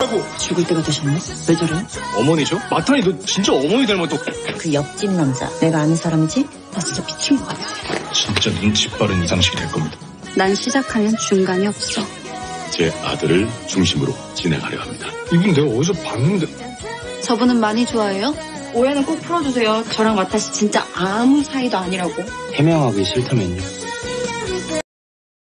아이고 죽을 때가 되셨네? 왜 저래? 어머니죠? 마타니 너 진짜 어머니 닮았다 그 옆집 남자 내가 아는 사람이지? 나 진짜 미친 것 같아 진짜 눈치 빠른 이상식이 될 겁니다 난 시작하면 중간이 없어. 제 아들을 중심으로 진행하려 합니다. 이분 내가 어디서 봤는데 저분은 많이 좋아해요? 오해는 꼭 풀어주세요 저랑 마타 씨 진짜 아무 사이도 아니라고 해명하기 싫다면요.